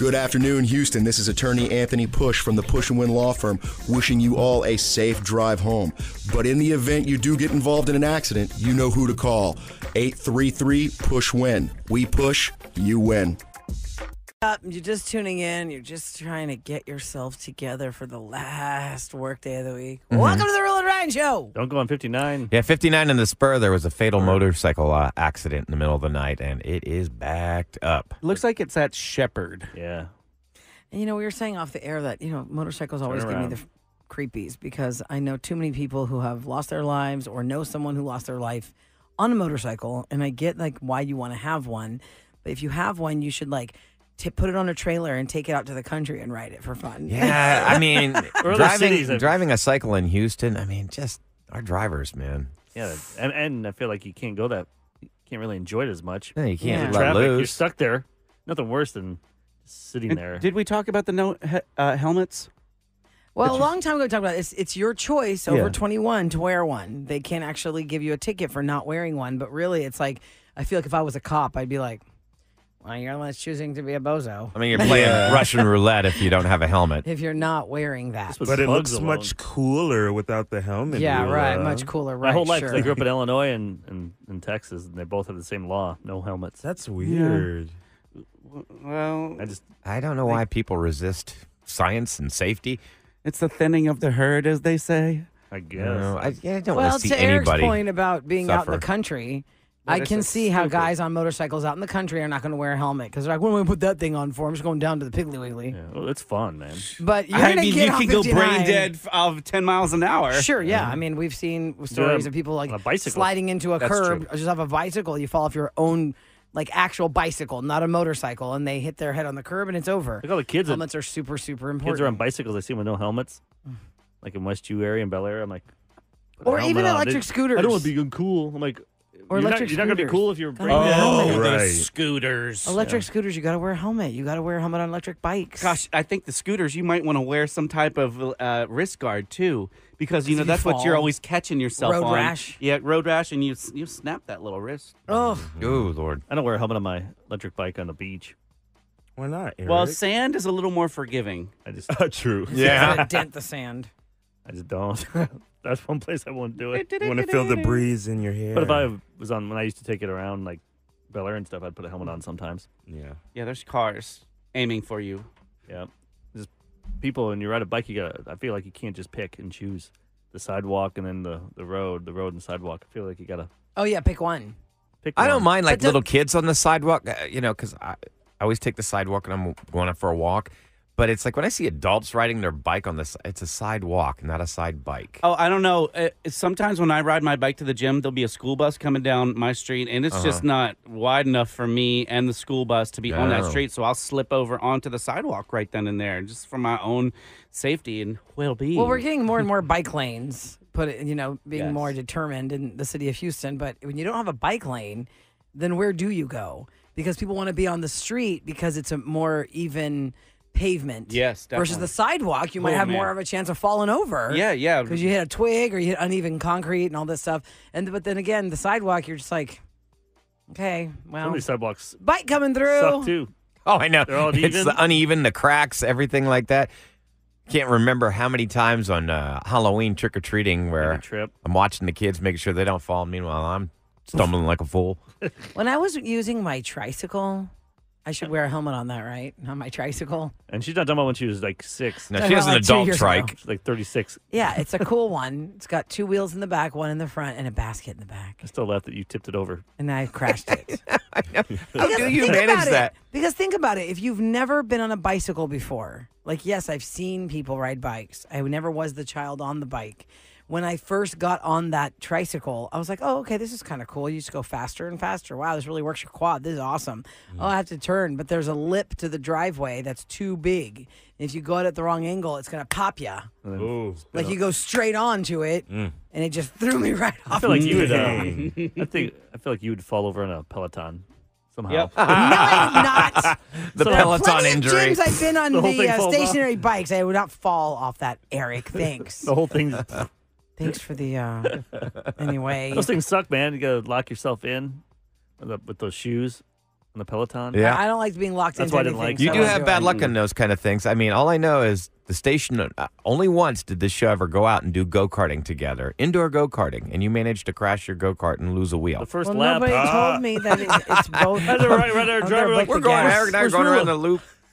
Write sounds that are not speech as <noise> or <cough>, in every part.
Good afternoon, Houston. This is attorney Anthony Pusch from the Pusch and Nguyen Law Firm, wishing you all a safe drive home. But in the event you do get involved in an accident, you know who to call. 833 Push Win. We push, you win. Up, you're just tuning in. You're just trying to get yourself together for the last workday of the week. Mm-hmm. Welcome to the Roula and Ryan Show. Don't go on 59. Yeah, 59 in the spur, there was a fatal motorcycle uh, accident in the middle of the night, and it is backed up. Looks like it's at Shepherd. Yeah. And you know, we were saying off the air that you know motorcycles always give me the f- creepies because I know too many people who have lost their lives or know someone who lost their life on a motorcycle, and I get like why you want to have one, but if you have one, you should like. T- put it on a trailer and take it out to the country and ride it for fun. Yeah, I mean, <laughs> driving, driving a cycle in Houston, I mean, just our drivers, man. Yeah. And, and I feel like you can't go that, you can't really enjoy it as much. Yeah, you can't Yeah. let Traffic, you're stuck there. Nothing worse than sitting And there. Did we talk about the no he- uh, helmets? Well, a long time ago, we talked about it's it's your choice over Yeah. 21 to wear one. They can't actually give you a ticket for not wearing one, but really, it's like I feel like if I was a cop, I'd be like, "Well, you're the choosing to be a bozo I mean, you're playing Russian roulette if you don't have a helmet. if you're not wearing that." But it looks alone. much cooler without the helmet. Yeah, rule, right. uh, Much cooler. Right. My whole life, sure. 'cause I grew up in Illinois and, and, and Texas, and they both have the same law no helmets. That's weird. Well, I just, I don't know why people resist science and safety. it's the thinning of the herd, as they say. I guess. know, I, yeah, I don't well, want to see to Eric's point about being out in the country, That I can so see how guys on motorcycles out in the country are not going to wear a helmet because they're like, "What am I going to put that thing on for? I'm just going down to the Piggly Wiggly." Yeah, well, it's fun, man. But you're I going to mean, get you on can go brain dead of 10 miles an hour. Sure, yeah. I mean, we've seen stories Yeah, of people like a bicycle. sliding into a That's curb true. just have a bicycle. You fall off your own, like actual bicycle, not a motorcycle, and they hit their head on the curb and it's over. Look all the kids Helmets are super, super important. kids are on bicycles. I see them with no helmets, like in West U area and Bellaire. I'm like, Or even on. electric They- scooters. I don't want to be uncool. I'm like, Or you're electric not, you're not gonna be scooters. cool if you're Gotta wear a helmet. Oh, right. scooters. Electric scooters, you got to wear a helmet. You got to wear a helmet on electric bikes. Gosh, I think the scooters, you might want to wear some type of uh, wrist guard too, because you know you that's what you're always catching yourself Road on. rash. Yeah, road rash, and you you snap that little wrist. Oh, Oh, Lord. I don't wear a helmet on my electric bike on the beach. Why not? Eric? Well, sand is a little more forgiving. I just, <laughs> true. yeah. dent the sand. I just don't. <laughs> That's one place I won't do it. You want to feel the breeze in your hair. But if I was on when I used to take it around like Bellaire and stuff, I'd put a helmet on sometimes. yeah. Yeah, there's cars aiming for you. Yeah, just people when you ride a bike, you got. to I feel like you can't just pick and choose the sidewalk and then the the road, the road and sidewalk. I feel like you gotta Oh, yeah, pick one. pick. I don't mind like little kids on the sidewalk, uh, you know, because I, I always take the sidewalk and I'm going out for a walk. But it's like when I see adults riding their bike on this, it's a sidewalk, not a side bike. Oh, I don't know. Uh, sometimes when I ride my bike to the gym, there'll be a school bus coming down my street, and it's just not wide enough for me and the school bus to be on that street. So I'll slip over onto the sidewalk right then and there, just for my own safety and well-being. Well, we're getting more and more bike lanes. Put it, you know, being Yes. more determined in the city of Houston. But when you don't have a bike lane, then where do you go? Because people want to be on the street because it's a more even pavement. Yes, Versus the sidewalk, you might Oh, have man. more of a chance of falling over. yeah, yeah. Because you hit a twig or you hit uneven concrete and all this stuff. And but then again, the sidewalk, you're just like, okay, Some well, of these sidewalks bike coming through. suck too. Oh, I know. They're all it's uneven? the uneven, the cracks, everything like that. Can't remember how many times on uh, Halloween trick or treating where trip. I'm watching the kids, making sure they don't fall. Meanwhile, I'm stumbling like a fool. <laughs> When I was using my tricycle, I should wear a helmet on that, right? On my tricycle. And she's not talking about when she was like six. Now Talking she has about an like adult years trike. She's like 36. Yeah, <laughs> it's a cool one. It's got two wheels in the back, one in the front, and a basket in the back. I still left that you tipped it over. And I crashed it. <laughs> How <laughs> Because do you think manage about it. that? Because think about it. If you've never been on a bicycle before, like, yes, I've seen people ride bikes. I never was the child on the bike. When I first got on that tricycle, I was like, oh, okay, this is kind of cool. You just go faster and faster. Wow, this really works your quad. This is awesome. Oh, I have to turn, but there's a lip to the driveway that's too big. If you go out at the wrong angle, it's going to pop you. Ooh. Like you go straight onto it, and it just threw me <laughs> right off. I off. feel like you would. Dang. Uh, I think I feel like you would fall over in a Peloton somehow. Yep. <laughs> no, I'm not. <laughs> The There are Peloton plenty of injury. gyms I've been on The the, uh, falls off. stationary bikes. I would not fall off that, Eric. Thanks. The whole thing. Thanks for the. Uh, anyway, Those things suck, man. You gotta lock yourself in with, the- with those shoes. on the Peloton. Yeah. I don't like being locked That's into why I didn't anything. like so You I do don't have it. bad luck on those kind of things. I mean, all I know is the station. Uh, only once did this show ever go out and do go karting together, indoor go karting, and you managed to crash your go kart and lose a wheel. The first Well, lap. nobody Ah. told me that it, it's both. That's <laughs> right, right there, Oh, driver they're like both We're going, gas. Eric and I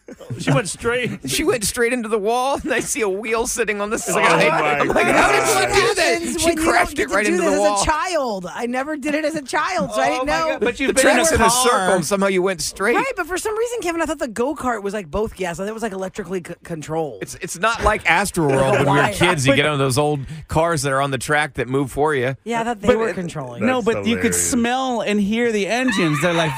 are Where's <laughs> going Roula? around the loop. she went straight. She went straight into the wall, and I see a wheel sitting on the side. like a- I'm like, how did she do that? happens She when you don't crashed get it to right do into this the wall. As a child, I never did it as a child, so I didn't oh know. But you've the been in track's a in a car. circle, and somehow you went straight. Right, but for some reason, Kevin, I thought the go kart was like both gas. I thought it was like electrically c- controlled. It's it's not like Astroworld when <laughs> we were Why? kids. You get on those old cars that are on the track that move for you. yeah, I thought they But were controlling. No, That's but you could hilarious. smell and hear the engines. They're like, <laughs>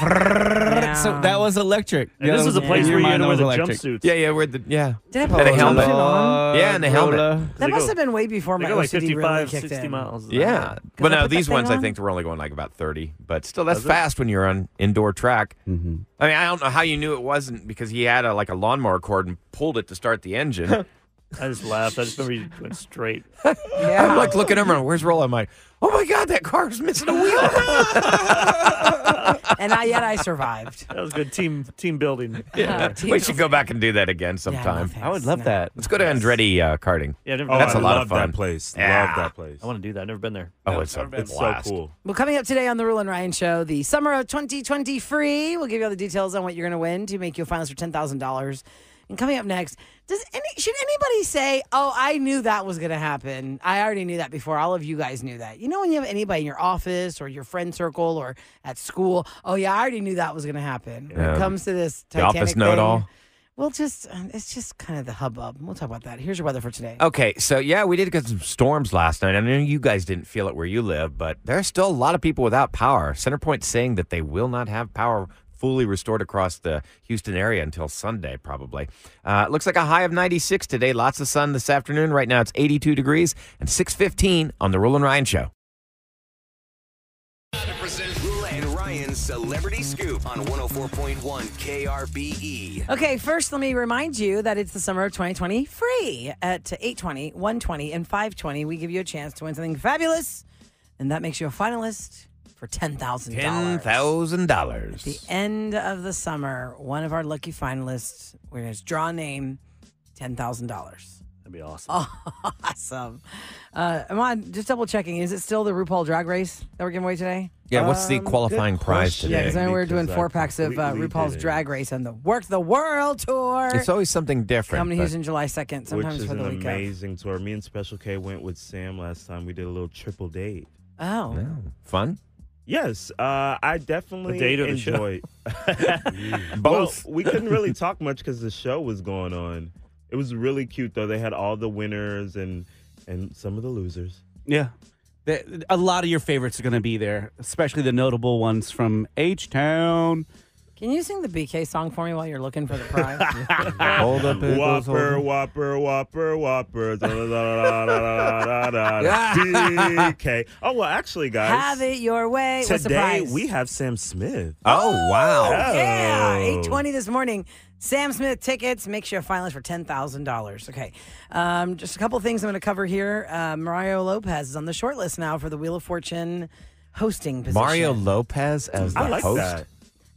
so that was electric. And Yeah, this was a place your where you had mind, to wear that the was electric. jumpsuits. Yeah, yeah, we're the yeah. Did I And a put helmet. on? Yeah, and the helmet. Roula. That They must go- have been way before They my go like OCD 55, really kicked 60 in. miles. Yeah, but I no, put that these thing ones I on? think were only going like about thirty. But still, that's fast when you're on indoor track. Mm-hmm. I mean, I don't know how you knew it wasn't because he had a like a lawnmower cord and pulled it to start the engine. <laughs> I just laughed. I just remember you went straight. Yeah. <laughs> I'm like looking at him, where's Roula? I'm like, oh my god, that car car's missing a wheel. <laughs> and not yet I survived. That was good team team building. <laughs> Yeah. we should go back and do that again Yeah, no sometime. I would love No. that. Let's go to Andretti uh, karting. Yeah, Oh, That's I a lot of fun. that place. Yeah. Love that place. I want to do that. I've never been there. Oh, it's a It's so cool. Well, coming up today on the Roula and Ryan Show, the summer of 2020 free. We'll give you all the details on what you're going to win to make you a finalist for ten thousand dollars. And coming up next, does any should anybody say, "Oh, I knew that was going to happen. I already knew that before. All of you guys knew that." You know, when you have anybody in your office or your friend circle or at school, "Oh yeah, I already knew that was going to happen." When Yeah. it comes to this The Titanic office know it thing, all. Well, just um, it's just kind of the hubbub. We'll talk about that. Here's your weather for today. Okay, so yeah, we did get some storms last night. I know you guys didn't feel it where you live, but there's still a lot of people without power. Centerpoint saying that they will not have power fully restored across the Houston area until Sunday, probably. Uh, it looks like a high of 96 today. Lots of sun this afternoon. Right now it's 82 degrees and 6:15 on the Roula and Ryan Show. Present Roula and Ryan's Celebrity Scoop on 104.1 KRBE. Okay, first let me remind you that it's the summer of 2020 free at 820, 120, and 520. We give you a chance to win something fabulous, and that makes you a finalist for $10,000. Ten thousand dollars. At The end of the summer, one of our lucky finalists, we're going to draw a name, $10,000. That'd be awesome. <laughs> Awesome. Uh, am I just double checking? Is it still the RuPaul drag race that we're giving away today? Yeah, what's the Um, qualifying good prize question. Yeah, because I know we're doing because I four packs of uh, completely RuPaul's didn't. Drag Race and the Work the World Tour. It's always something different. Coming to but- Houston July 2nd, sometimes Which is for the an week amazing tour. Me and Special K went with Sam last time. We did a little triple date. of. Oh. Yeah, fun. Yes, uh, I definitely The date or the show? enjoyed. <laughs> Both. Well, we couldn't really <laughs> talk much because the show was going on. It was really cute though. They had all the winners and and some of the losers. Yeah. A lot of your favorites are going to be there, especially the notable ones from H Town. Can you sing the BK song for me while you're looking for the prize? <laughs> Hold up, pickles, Whopper, up. whopper, whopper, whopper. da, da, da, da, da, da, da, DK. <laughs> Oh well, actually, guys, Have it your way. Today prize? we have Sam Smith. Oh wow! yeah, Oh. eight twenty this morning. Sam Smith tickets makes you a finalist for ten thousand dollars. Okay, um, just a couple things I'm going to cover here. Uh, Mario Lopez is on the short list now for the Wheel of Fortune hosting position. Mario Lopez as the I like host. that.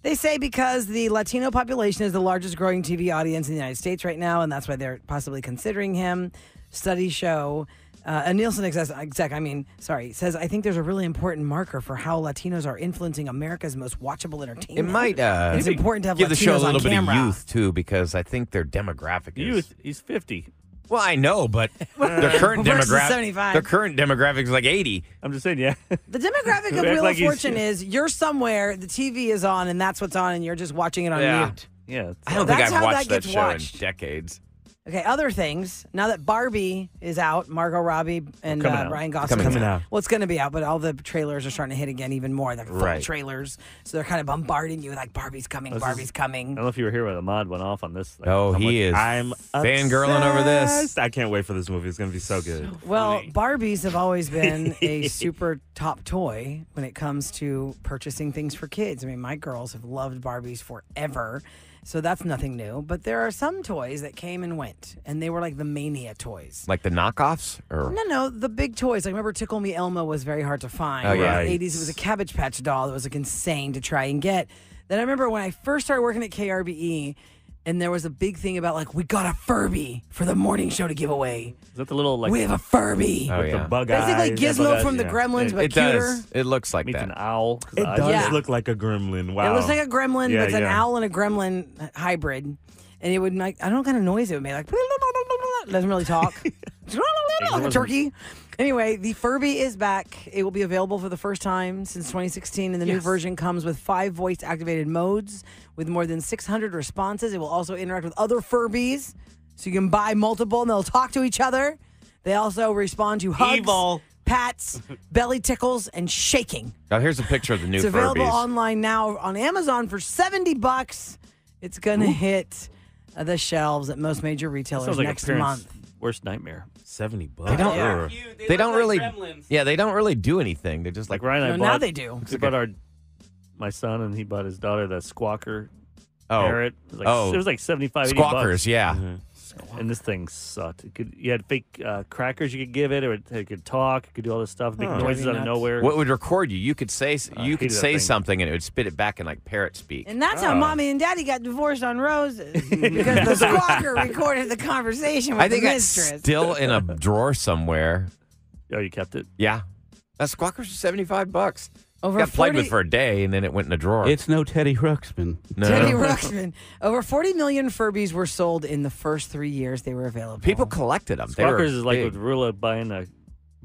They say because the Latino population is the largest growing TV audience in the United States right now, and that's why they're possibly considering him. Studies show. Uh, a Nielsen exec, exec, I mean, sorry, says I think there's a really important marker for how Latinos are influencing America's most watchable entertainment. It entertainment. might uh, It's important to have give the show a on little bit camera. of youth too, because I think their demographic is. Youth. He's 50. Well, I know, but <laughs> their uh, current Versus demographic, 75. their current demographic is like eighty. I'm just saying, yeah. The demographic <laughs> of act Wheel like of he's- Fortune is you're somewhere, the TV is on, and that's what's on, and you're just watching it on Yeah. mute. yeah. I don't That's think I've how watched that that, gets show watched. in decades. Okay, other things. Now that Barbie is out, Margot Robbie and Coming uh, out. Ryan Gosling. Coming out. Well, it's going to be out, but all the trailers are starting to hit again even more. They're full Right. trailers, so they're kind of bombarding you like Barbie's coming, This is- Barbie's I coming. don't know if you were here when the mod went off on this. Like, Oh, how he much- is I'm fangirling over this. obsessed. I can't wait for this movie. It's gonna be so good. Well, Barbies have always been a <laughs> super top toy when it comes to purchasing things for kids. I mean, my girls have loved Barbies forever. So that's nothing new. But there are some toys that came and went, and they were like the mania toys. Like the knockoffs, or No, no, the big toys. Like remember, Tickle Me Elmo was very hard to find. Oh, yeah. In the '80s, it was a Cabbage Patch doll that was like insane to try and get. Then I remember when I first started working at KRBE, and there was a big thing about like we got a Furby for the morning show to give away. Is that the little like we have a Furby. Oh, With yeah. the bug Basically, eyes. Gizmo Bug from the eyes, yeah. Gremlins, but it cuter. does. It looks like meets that. an owl. It uh, does Yeah. look like a gremlin. Wow. It looks like a gremlin, Yeah, but it's an owl and a gremlin hybrid. And it would like I don't know what kind of noise it would make. Like <laughs> doesn't really talk. <laughs> like a <laughs> turkey. Anyway, the Furby is back. It will be available for the first time since 2016, and the new version comes with five voice activated modes with more than 600 responses. It will also interact with other Furbies, so you can buy multiple, and they'll talk to each other. They also respond to hugs, Evil. pats, <laughs> belly tickles, and shaking. Now here's a picture of the new It's available Furbies. online now on Amazon for 70 bucks. It's going to hit the shelves at most major retailers Sounds like next a month. Worst nightmare. seventy bucks. They don't- Ugh. they don't really. Yeah, they don't really do anything. They're just Like like Ryan, and I No, bought. now they do. We bought our my son and he bought his daughter that squawker oh, parrot. It was like, oh. it was like 75 80 squawkers. bucks. Mm-hmm. Yeah, And this thing sucked. It could you had fake uh, crackers you could give it, or it, it could talk. It could do all this stuff, make Huh. noises out of nowhere. what would record you? You could say you hated could say something and it would spit it back in like parrot speak. And that's how Oh. mommy and daddy got divorced on roses <laughs> because the squawker recorded the conversation with I think the that's mistress. still in a <laughs> drawer somewhere. oh, you kept it. Yeah, that squawker's seventy five bucks. Over Got played with for a day and then it went in a drawer. It's no Teddy Ruxpin. no. Teddy <laughs> Ruxpin. Over 40 million Furbies were sold in the first three years they were available. People collected them. They were Squawkers is like big. with Rula buying a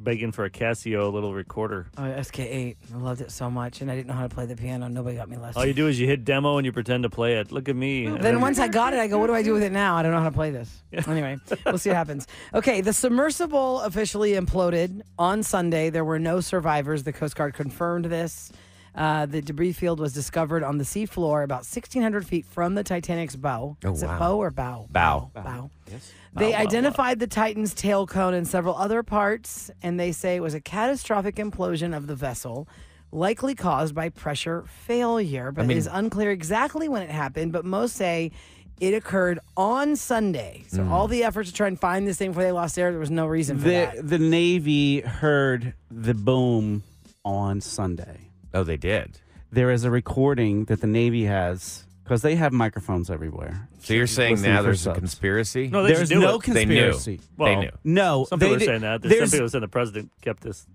begging for a Casio little recorder. Oh, SK8. I loved it so much, and I didn't know how to play the piano. Nobody got me less. All you do is you hit demo and you pretend to play it. Look at me. And Then once I got it, I go, what do I do with it now? I don't know how to play this. Anyway, we'll see what happens. <laughs> Okay, the submersible officially imploded on Sunday. There were no survivors. The Coast Guard confirmed this. Uh, the debris field was discovered on the seafloor about 1,600 feet from the Titanic's bow. Oh, Is it bow or bow? Bow. Bow. Yes. They identified the Titan's tail cone and several other parts, and they say it was a catastrophic implosion of the vessel, likely caused by pressure failure. But mean- it is unclear exactly when it happened. But most say it occurred on Sunday. So Hmm. all the efforts to try and find this thing before they lost air, there was no reason for The that. the Navy heard the boom on Sunday. Oh, they did. There is a recording that the Navy has because they have microphones everywhere. So you're saying Listening now for there's a subs. conspiracy? No, they There's should do no it. They knew. conspiracy. they Well, knew. No, Some they people are did- saying that. There's There's some people are saying the president kept this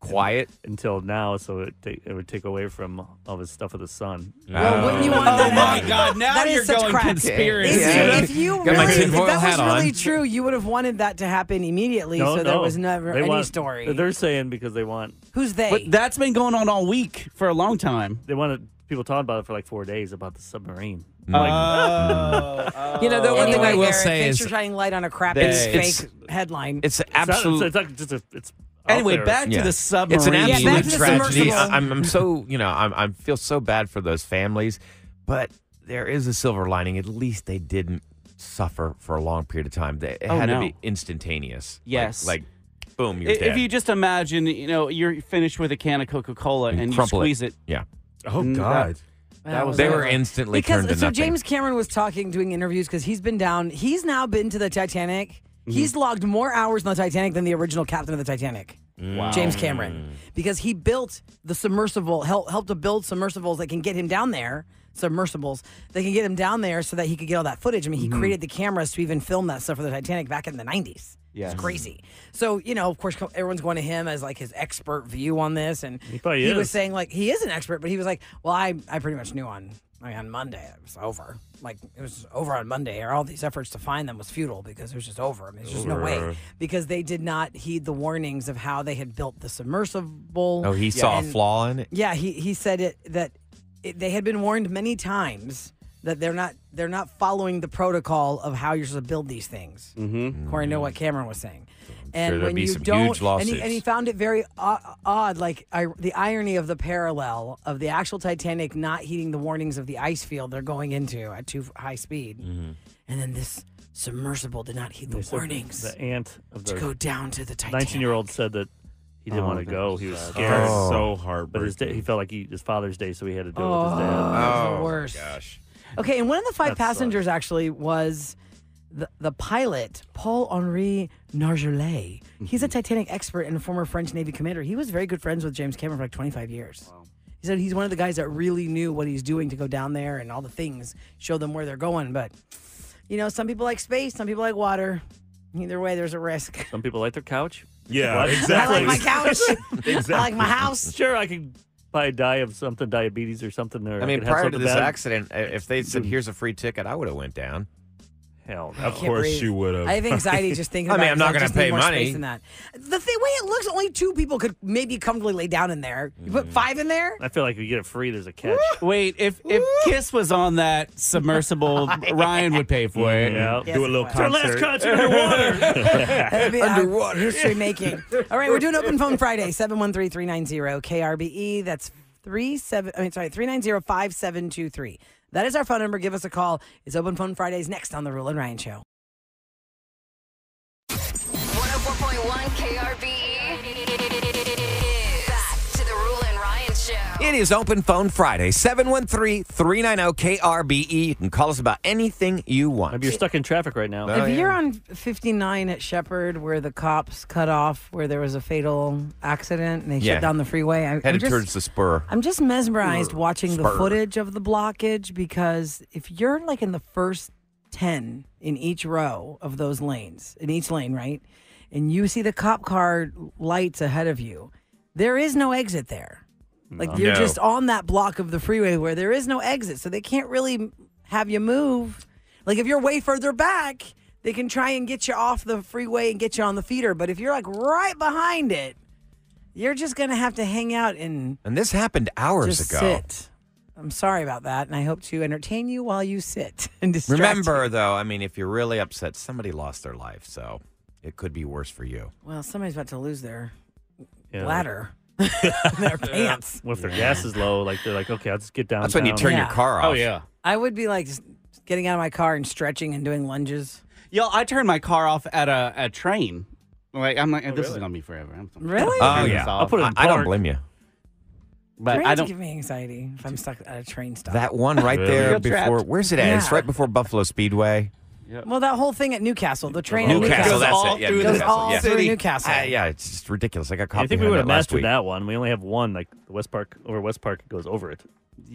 Quiet. until now, so it, ta- it would take away from all his stuff with the sun. well, wouldn't oh. you want Oh that? my God! Now That is you're such going crap. conspiracy. If, Yeah. you, if you <laughs> Got my really, if tinfoil that was hat on. really true, you would have wanted that to happen immediately, so there was never They any want- story. They're saying because they want Who's they? But that's been going on all week for a long time. they wanted people talking about it for like four days about the submarine. Mm. Oh, <laughs> You know, the one oh. thing I Anyway, will Eric, say thanks is for shining light on a crappy It's- fake it's- headline. it's It's not- absolute. It's, not just a, it's out Anyway, there. back to the submarine. It's an Yeah, absolute back to tragedy. submersible. I, I'm, I'm so you know I'm I feel so bad for those families, but there is a silver lining. At least they didn't suffer for a long period of time. They, it Oh, had no. to be instantaneous. Yes. like, boom, you're if dead. If you just imagine, you know, you're finished with a can of Coca Cola And and, you crumple it. squeeze it. yeah, Oh Mm, God. that was they it. were instantly because turned to so nothing. James Cameron was talking, doing interviews because he's been down. He's now been to the Titanic. He's mm-hmm. logged more hours on the Titanic than the original captain of the Titanic. James Cameron, because he built the submersible, help, helped to build submersibles that can get him down there. Submersibles that can get him down there so that he could get all that footage. I mean, he mm-hmm. created the cameras to even film that stuff for the Titanic back in the 90s. Yes. It's crazy. So, you know, of course, co- everyone's going to him as like his expert view on this. And He probably was is. saying, like, he is an expert, but he was like, well, I, I pretty much knew on, like, on Monday it was over. Like, it was over on Monday, or all these efforts to find them was futile because it was just over. I mean, there's just no way. Because they did not heed the warnings of how they had built the submersible. oh, he saw a And- flaw in it. yeah, he he said it that it, they had been warned many times that they're not they're not following the protocol of how you're supposed to build these things. Mm-hmm. According to what Cameron was saying. And sure when be you some don't, huge and he, and he found it very odd, like I, the irony of the parallel of the actual Titanic not heeding the warnings of the ice field they're going into at too high speed, Mm-hmm. and then this submersible did not heed the They said warnings The aunt of the to the go down to the Titanic. 19 year old said that he didn't Oh, want to go. He was scared. Oh. so hard. But his day, he felt like he, his Father's Day, so he had to do it Oh, with his dad. that's Oh, the worst. gosh. Okay, and one of the five That sucks. passengers actually was the, the pilot, Paul Henri Nargeolet. He's a Titanic expert and a former French Navy commander. He was very good friends with James Cameron for like 25 years. He said he's one of the guys that really knew what he's doing to go down there and all the things, show them where they're going. But you know, some people like space, some people like water. Either way, there's a risk. Some people like their couch. Yeah, What? <laughs> exactly. I like my couch. exactly. <laughs> I like my house. Sure, I could probably die of something, diabetes or something. Or I mean, could have prior to this bad. accident, uh, if they said, "Here's a free ticket," I would have went down. Hell no. Of course breathe. you would have. I have anxiety just thinking <laughs> I mean, it I'm 'cause not gonna pay money. space Than that. The th- way it looks, only two people could maybe comfortably lay down in there. You Mm. put five in there? I feel like if you get it free, there's a catch. Wait, if if Kiss was on that submersible, <laughs> Ryan would pay for it. yeah. Yes, Do a little would. concert. Last concert underwater. <laughs> That'd be, uh, history making. All right, we're doing Open Phone Friday, 713-390-KRBE. E. That's three seven. I mean, sorry, 390-5723. That is our phone number. Give us a call. It's Open Phone Fridays next on The Roula and Ryan Show. 104.1 KRBE. It is Open Phone Friday, 713-390-KRBE. E. You can call us about anything you want. Maybe you're stuck in traffic right now. Oh, if you're on 59 at Shepherd, where the cops cut off, where there was a fatal accident, and they Yeah. shut down the freeway, I, I'm Headed just, towards the spur. I'm just mesmerized watching the Spur. footage of the blockage because if you're like in the first 10 in each row of those lanes, in each lane, right? And you see the cop car lights ahead of you, there is no exit there. Like you're No. just on that block of the freeway where there is no exit. So they can't really have you move. Like if you're way further back, they can try and get you off the freeway and get you on the feeder. But if you're like right behind it, you're just going to have to hang out and And this happened hours just ago. sit. I'm sorry about that, and I hope to entertain you while you sit <laughs> and distract Remember, you. though, I mean, if you're really upset, somebody lost their life, so it could be worse for you. Well, somebody's about to lose their Yeah. bladder, <laughs> their pants. Well, if their gas is low, like they're like, okay, I'll just get down. That's when you turn Yeah. your car oh, off. Oh yeah. I would be like just getting out of my car and stretching and doing lunges. Yo, I turned my car off at a, a train. Like I'm like, oh, this is gonna be forever. I'm, Really? Oh, Turn yeah. this I'll put it I, in I don't park. blame you. but Trains I don't. give me anxiety if I'm stuck at a train stop. That one right Really? there Feel before, trapped. where's it at? It's Yeah. right before Buffalo Speedway. Well, that whole thing at Newcastle, the train Newcastle, at Newcastle, that's all it. Yeah, through the goes Newcastle, all yeah. through Newcastle. Ah, yeah, it's just ridiculous. I got caught I think we would have last mastered week. that one. We only have one, like the West Park over West Park goes over it.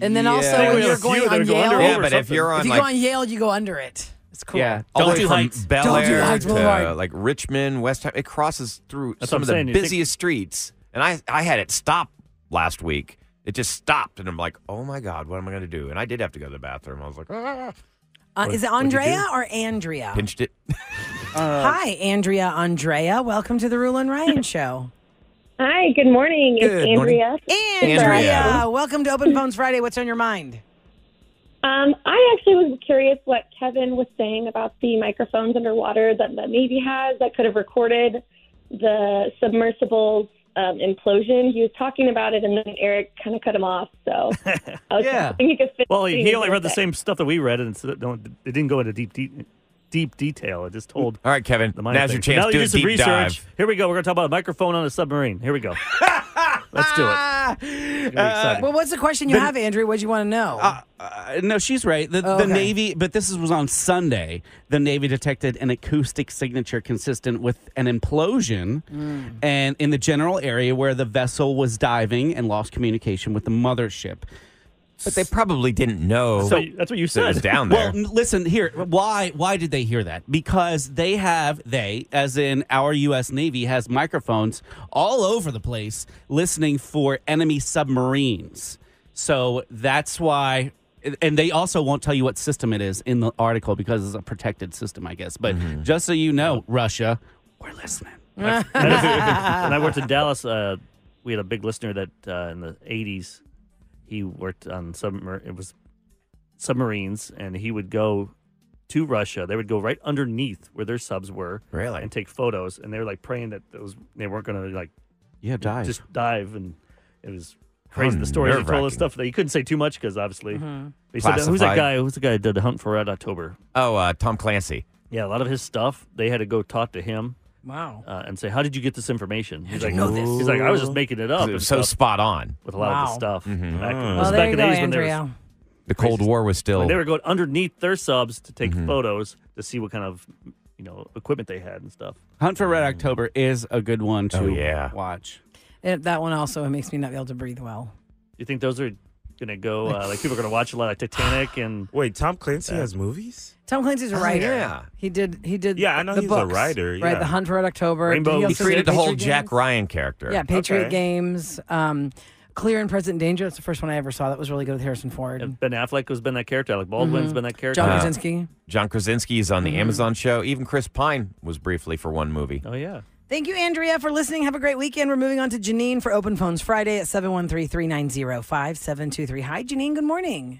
And then also Yeah. when you're going that on go under Yale, Yeah, over but if you're on if you like go on Yale, you go under it. It's cool. Yeah. all Don't the way do from heights. Bel Don't do Air Heights to Boulevard. like Richmond, West, it crosses through That's some of the saying. You think- busiest streets. And I, I had it stop last week. It just stopped, and I'm like, oh my god, what am I going to do? And I did have to go to the bathroom. I was like, ah, Uh, is it Andrea or Andrea? pinched it. <laughs> Hi, Andrea. Andrea, welcome to the Roula and Ryan <laughs> Show. Hi, good morning. Good it's morning. Andrea. Andrea, Andrea. welcome to Open Phones Friday. What's on your mind? Um, I actually was curious what Kevin was saying about the microphones underwater that the Navy has that could have recorded the submersible's um, implosion. He was talking about it, and then Eric kind of cut him off. So <laughs> I was Yeah. hoping he could fit. Well, he, he only read the it. same stuff that we read, and it's, it don't, it didn't go into deep, deep, deep detail. It just told All right, Kevin. the minor Now's your things. So chance now to do you a do some deep research. dive. Here we go. We're going to talk about a microphone on a submarine. Here we go. <laughs> Let's do it. <laughs> It's gonna be exciting. Well, what's the question you have, Andrea? What do you want to know? Uh, uh, no, she's right. The, Oh, the okay. Navy, but this was on Sunday. The Navy detected an acoustic signature consistent with an implosion, Mm. and in the general area where the vessel was diving and lost communication with the mothership. But they probably didn't know so that's what you that it was said. down Well, there. n- listen here. Why? Why did they hear that? Because they have they, as in our U.S. Navy, has microphones all over the place listening for enemy submarines. So that's why. And they also won't tell you what system it is in the article because it's a protected system, I guess. But just so you know, Russia, we're listening. <laughs> when I worked in Dallas, uh, we had a big listener that uh, in the '80s he worked on submar- it was submarines, and he would go to Russia. They would go right underneath where their subs were, Really? and take photos. And they were like praying that those they weren't going to like Yeah, dive. just dive, and it was crazy. How the stories he told nerve-wracking. us stuff that you couldn't say too much because obviously Mm-hmm. they said who's that guy? Who's the guy that did the Hunt for Red October? Oh, uh, Tom Clancy. Yeah, a lot of his stuff they had to go talk to him wow. uh, and say, "How did you get this information?" He's you like, know this? He's like, "I was just making it up." It was so stuff spot on. with a lot of Wow. the stuff. Mhm. Back, it Oh. was Well, back you in go, the days when they, Andrea. The Cold War was still. when they were going underneath their subs to take Mhm. photos to see what kind of you know equipment they had and stuff. Hunt for Red October is a good one to Oh, yeah. watch. And that one also makes me not be able to breathe well. you think those are gonna go? Uh, like people are gonna <laughs> watch a lot of Titanic and Wait, Tom Clancy has movies? Tom Clancy's a Oh, writer. yeah. He did. He did. Yeah, I know the he's a books, writer, Right, yeah. The Hunt for Red October. Rainbow- He He also created the whole Patriot Jack Games? Ryan character. Yeah, Patriot Okay. Games. Um, Clear and Present Danger. That's the first one I ever saw. That was really good with Harrison Ford. and Ben Affleck has been that character. Alec Baldwin's Mhm. been that character. John Uh, Krasinski. John Krasinski is on the Mhm. Amazon show. Even Chris Pine was briefly for one movie. oh yeah. Thank you, Andrea, for listening. Have a great weekend. We're moving on to Janine for Open Phones Friday at 713 390 5723. Hi, Janine. Good morning.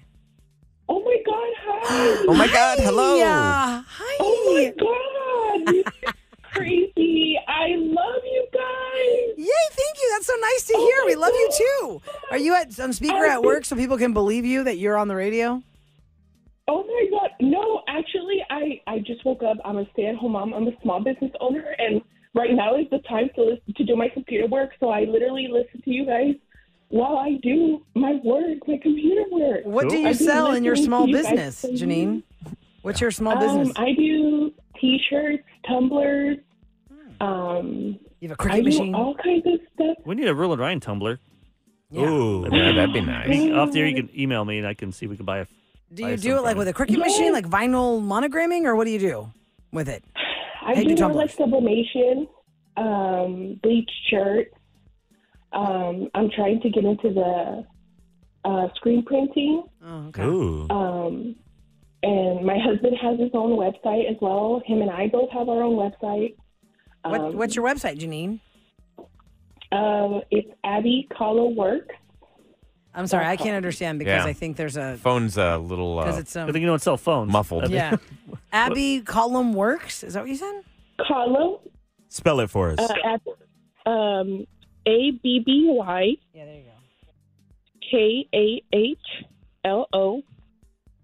Oh my God! Hi. <gasps> Oh my God! Hello. Yeah. Hi. Oh my God! This <laughs> crazy. I love you guys. Yay, thank you. That's so nice to Oh hear. my We love you too. Are you at some speaker I at work so people can believe you that you're on the radio? Oh my God! No, actually, I I just woke up. I'm a stay-at-home mom. I'm a small business owner, and right now is the time to listen, to do my computer work. So I literally listen to you guys while I do my work, my computer work. What do you I've sell in your small you business, Janine? What's your small Um, business? I do T-shirts, tumblers. Um, You have a I Cricut do machine? all kinds of stuff. We need a Roula and Ryan tumbler. Yeah. Ooh. Yeah, that'd be nice. Off there, you can email me and I can see if we can buy a. Do buy you do it like with a Cricut Yeah. machine, like vinyl monogramming, or what do you do with it? I Hey, do do more like sublimation, um, bleach shirts. Um, I'm trying to get into the uh, screen printing. Oh, okay. Ooh. Um, and my husband has his own website as well. Him and I both have our own website. What, Um, what's your website, Janine? Uh, it's Abby Kahlo Works. I'm sorry, I can't understand because Yeah. I think there's a Phone's a little because uh, it's I um, think you don't sell phones. muffled. yeah. <laughs> <laughs> Abby Column Works. Is that what you said? Kahlo, Spell it for us. uh, at, um, A B B Y Yeah, there you go. K A H L O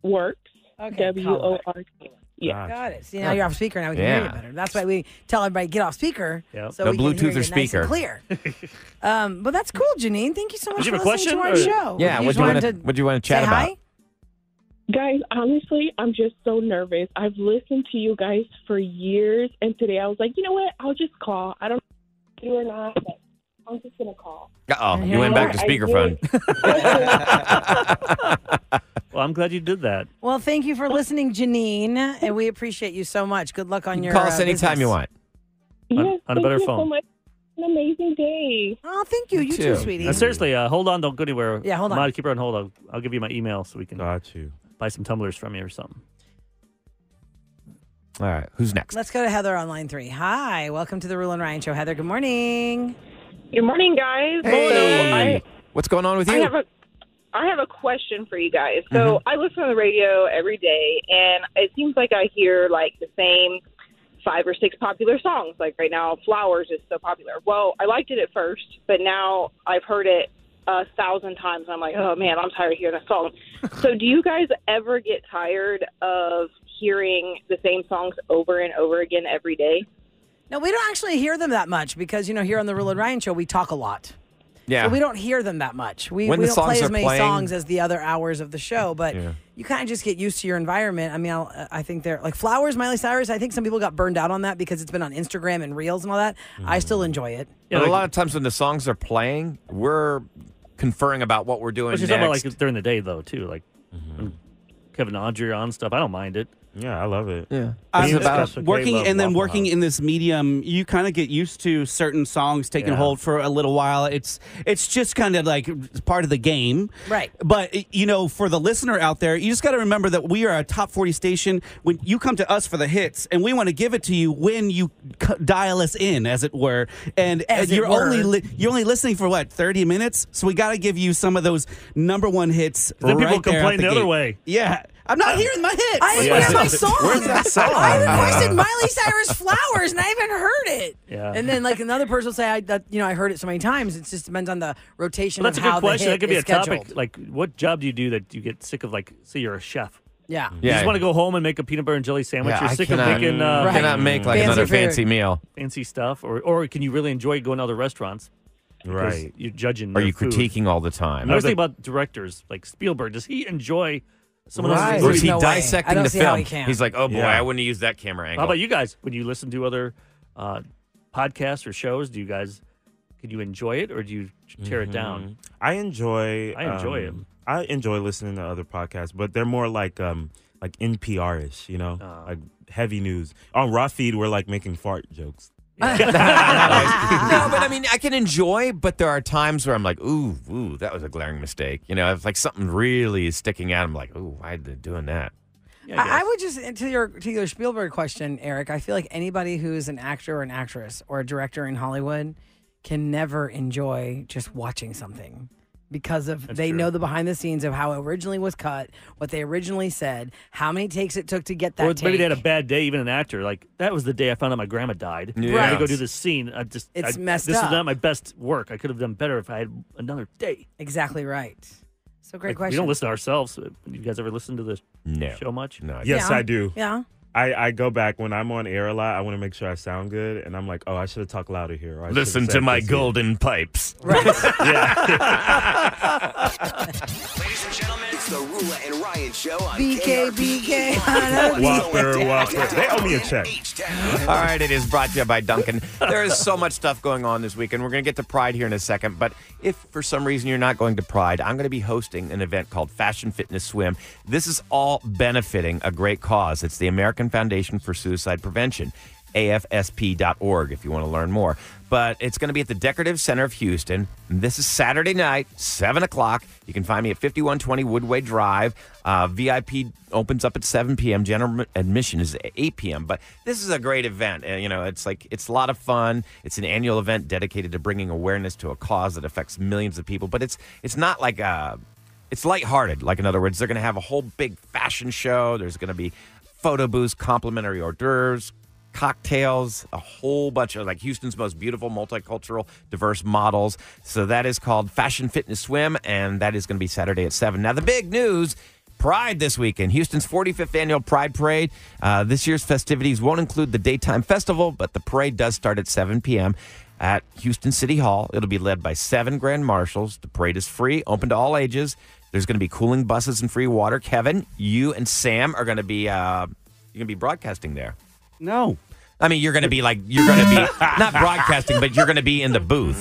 Works. Okay. W O R K. Yeah. Gotcha. Got it. See, now you're off speaker. Now we can hear you Yeah. better. That's why we tell everybody get off speaker. Yep. So No we can hear Bluetooth or you nice and speaker. clear. <laughs> um, but that's cool, Janine. Thank you so much Did you for have a listening to our question, show. Yeah, You what just do you want wanted to what do you want to say chat about? hi? Guys, honestly, I'm just so nervous. I've listened to you guys for years, and today I was like, you know what? I'll just call. I don't know if you or not, but I'm just gonna call. Uh-oh, you went back to speakerphone. <laughs> Well, I'm glad you did that. Well, thank you for listening, Janine, and we appreciate you so much. Good luck on You your can call us uh, anytime business. you want. On- yes, on a thank better you so phone. much. An amazing day. Oh, thank you. You too, too. sweetie. Uh, seriously, uh, hold on. Don't go anywhere. Yeah, hold on. Mod, keep her on hold. I'll, I'll give you my email so we can Got you. buy some tumblers from you or something. All right, who's next? Let's go to Heather on line three. Hi, welcome to the Roula and Ryan Show. Heather, good morning. Good morning, guys. Hey, So I, what's going on with you? I have a I have a question for you guys. So mm-hmm. I listen to the radio every day, and it seems like I hear like the same five or six popular songs. Like right now, "Flowers" is so popular. Well, I liked it at first, but now I've heard it a thousand times. And I'm like, oh man, I'm tired of hearing that song. so, do you guys ever get tired of hearing the same songs over and over again every day? No, we don't actually hear them that much because, you know, here on the Roula and Ryan Show, we talk a lot. yeah. So we don't hear them that much. We, When we the don't play songs as are many playing- songs as the other hours of the show, but Yeah. you kind of just get used to your environment. I mean, I'll, uh, I think they're like Flowers, Miley Cyrus. I think some people got burned out on that because it's been on Instagram and Reels and all that. I Mm. still enjoy it. Yeah, but like- a lot of times when the songs are playing, we're conferring about what we're doing Which is next. talking about like during the day though too. Like mm-hmm. when Kevin Audrey on stuff. I don't mind it. Yeah, I love it. yeah. It's about- working and then working in this medium, you kind of get used to certain songs taking Yeah. hold for a little while. It's it's just kind of like part of the game, Right. But you know, for the listener out there, you just got to remember that we are a top forty station. When you come to us for the hits, and we want to give it to you when you c- dial us in, as it were. And As and it you're were. only li- you're only listening for what thirty minutes, so we got to give you some of those number one hits. Then people right there complain the other way. Yeah, I'm not hearing my hits. I didn't Yeah. hear my song. Where's that song? I requested <laughs> Miley Cyrus Flowers and I haven't heard it. Yeah. And then like another person will say I that you know I heard it so many times. It just depends on the rotation Well, that's of a how good question. the That could be is a topic. Like, what job do you do that you get sick of? Like, say you're a chef. Yeah. You Yeah. just want to go home and make a peanut butter and jelly sandwich. Yeah, you're I sick cannot, of making uh, Right. cannot make like Fancy another food. fancy meal. fancy stuff, or or can you really enjoy going to other restaurants? Because Right. You're judging. Are their you food. critiquing all the time? I was thinking about directors like Spielberg. Does he enjoy some of Right. those? Or is he no dissecting the film? he. He's like, oh boy, Yeah. I wouldn't use that camera angle. How about you guys? When you listen to other uh, podcasts or shows, do you guys Could you enjoy it or do you tear it down? Mhm. I enjoy. I enjoy um, I enjoy listening to other podcasts, but they're more like um like NPR ish, you know, Oh. like heavy news. On Raw Feed, we're like making fart jokes. <laughs> no, but I mean, I can enjoy, but there are times where I'm like, ooh, ooh, that was a glaring mistake. You know, if like something really is sticking out, I'm like, ooh, why are they doing that? I, I would just eh, to your to your Spielberg question, Eric. I feel like anybody who's an actor or an actress or a director in Hollywood can never enjoy just watching something because of That's they true. know the behind the scenes of how it originally was cut, what they originally said, how many takes it took to get that. Or maybe they had a bad day, even an actor. Like, that was the day I found out my grandma died. Yeah. I had to go do this scene. I just, It's I- messed This up. is not my best work. I could have done better if I had another day. exactly right. So great Like, question. We don't listen to ourselves. Uh, you guys ever listen to the No. show much? No. Yes, Yeah. I do. Yeah. I, I go back when I'm on air a lot. I want to make sure I sound good, and I'm like, oh, I should have talked louder here. Or I Listen to my this here. golden pipes. <laughs> <laughs> Ladies and gentlemen, it's the Roula and Ryan Show on BK, KRBE. BK. Whopper, whopper. They owe me a check. All right, it is brought to you by Dunkin'. There is so much stuff going on this weekend. We're going to get to Pride here in a second, but if for some reason you're not going to Pride, I'm going to be hosting an event called Fashion Fitness Swim. This is all benefiting a great cause. It's the American Foundation for Suicide Prevention. AFSP.org if you want to learn more. But it's going to be at the Decorative Center of Houston. This is Saturday night, 7 o'clock. You can find me at 5120 Woodway Drive. Uh, VIP opens up at 7 p.m. General admission is 8 p.m. But this is a great event. Uh, you know, it's like, it's a lot of fun. It's an annual event dedicated to bringing awareness to a cause that affects millions of people. But it's, it's not like a, it's lighthearted. Like, in other words, they're going to have a whole big fashion show. There's going to be photo booths, complimentary hors d'oeuvres, cocktails, a whole bunch of like Houston's most beautiful, multicultural, diverse models. So that is called Fashion Fitness Swim, and that is going to be Saturday at 7. Now, the big news. Pride this weekend, Houston's 45th annual Pride Parade. Uh, this year's festivities won't include the daytime festival, but the parade does start at 7 p.m. at Houston City Hall. It'll be led by seven grand marshals. The parade is free, open to all ages. There's going to be cooling buses and free water. Kevin, you and Sam are going to be uh, you're going to be broadcasting there. No. I mean, you're going to be like you're going to be <laughs> not broadcasting, but you're going to be in the booth.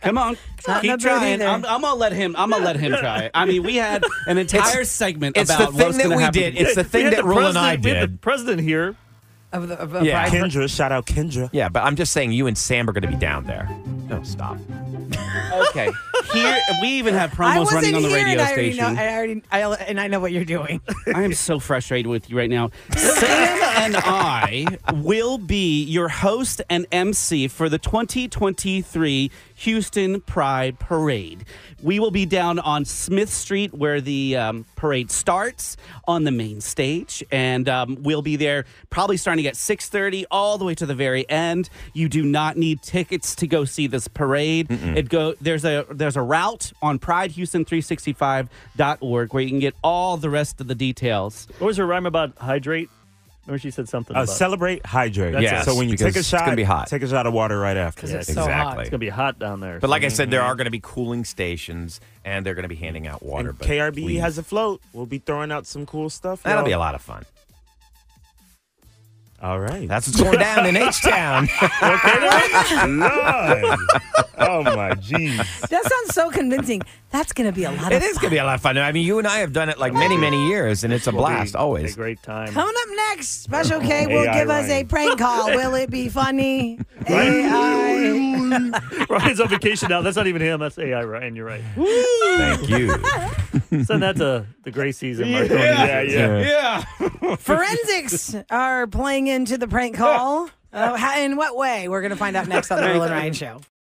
Come on, not keep booth trying. I'm, I'm gonna let him. I'm gonna let him try it. I mean, we had an entire segment it's about the thing what's that gonna we happen. did. It's the thing that the Rule and I president- we had the did. president here. Of the, of the Yeah. Kendra, shout out Kendra. Yeah, but I'm just saying you and Sam are going to be down there. No, stop. okay. Here we even have I promos wasn't running on the here radio and I already station. know. I already, I, and I know what you're doing. I am so frustrated with you right now. <laughs> Sam and I will be your host and MC for the 2023 Houston Pride Parade. We will be down on Smith Street where the um, parade starts on the main stage, and um, we'll be there probably starting at 6:30 all the way to the very end. You do not need tickets to go see this parade. It go there's a there's a route on PrideHouston365.org where you can get all the rest of the details. What was her rhyme about hydrate? Remember she said something Uh, about celebrate, hydrate. That's Yes, so when you because take a it's shot, gonna be hot. take a shot of water right after. Because it's Yeah, so exactly. hot. It's gonna be hot down there. But like I said, there are going to be cooling stations, and they're going to be handing out water. And but KRBE please. has a float. We'll be throwing out some cool stuff. That'll y'all. be a lot of fun. All right. That's what's going down in H Town. <laughs> Oh my jeez. that sounds so convincing. That's going to be a lot it of is fun. going to be a lot of fun. I mean, you and I have done it like many, many years, and it's a Will be blast A always. great time. Coming up next, Special K will AI give us a Ryan. prank call. <laughs> Will it be funny? <laughs> AI. Ryan's on vacation now. That's not even him. That's AI Ryan. You're right. Thank you. Send that to the Gray season. Marconi. Yeah, yeah. Yeah. <laughs> Forensics are playing into the prank call. <laughs> Uh, how, in what way? We're going to find out next on the Will and Ryan Show.